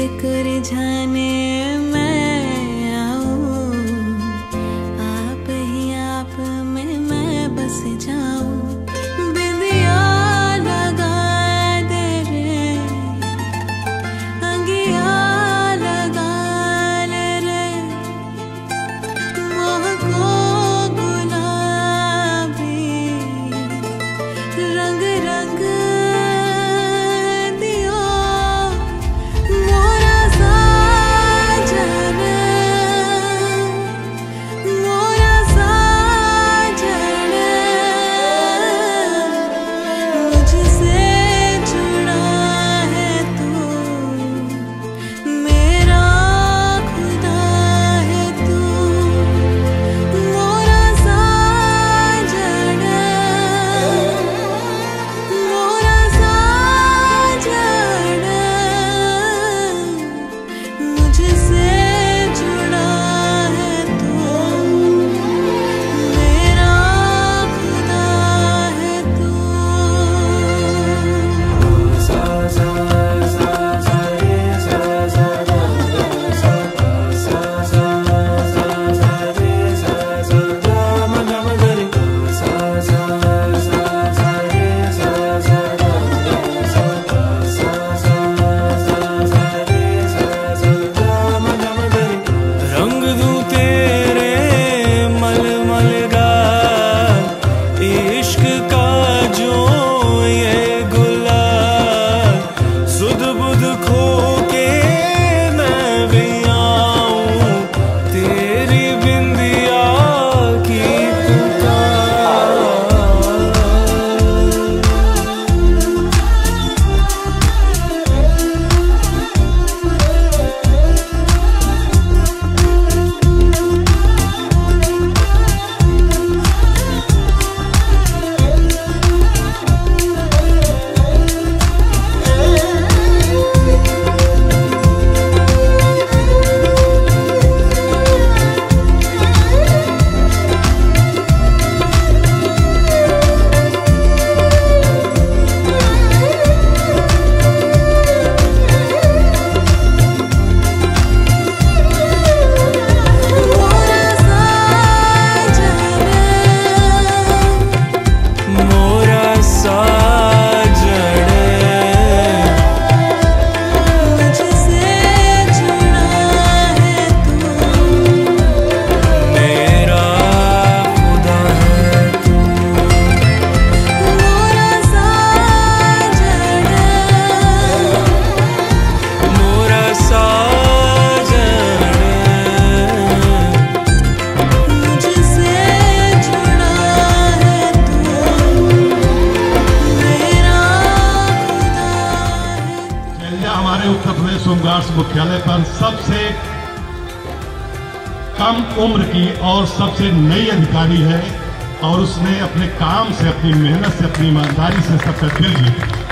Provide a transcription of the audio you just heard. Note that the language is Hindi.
फ़िक्र जाने ब्लास्ट मुख्यालय पर सबसे कम उम्र की और सबसे नई अधिकारी है और उसने अपने काम से, अपनी मेहनत से, अपनी ईमानदारी से सबका दिल जीता।